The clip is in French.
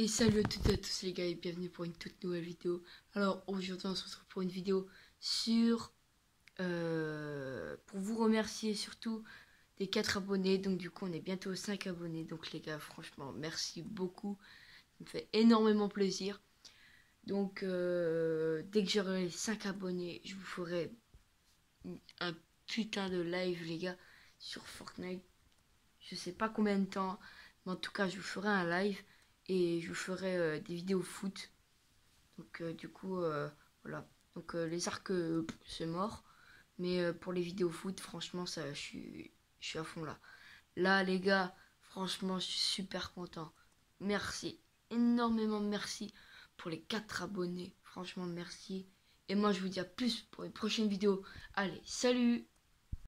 Et salut à toutes et à tous les gars et bienvenue pour une toute nouvelle vidéo. Alors aujourd'hui on se retrouve pour une vidéo sur... Euh, pour vous remercier surtout des 4 abonnés. Donc du coup on est bientôt 5 abonnés. Donc les gars franchement merci beaucoup. Ça me fait énormément plaisir. Donc euh, dès que j'aurai 5 abonnés je vous ferai un putain de live les gars sur Fortnite. Je sais pas combien de temps. Mais en tout cas je vous ferai un live et je vous ferai euh, des vidéos foot. Donc euh, du coup, euh, voilà. Donc les arcs, c'est mort. Mais pour les vidéos foot, franchement, ça, je suis, je suis à fond là. Là, les gars, franchement, je suis super content. Merci, énormément merci pour les 4 abonnés. Franchement, merci. Et moi, je vous dis à plus pour une prochaine vidéo. Allez, salut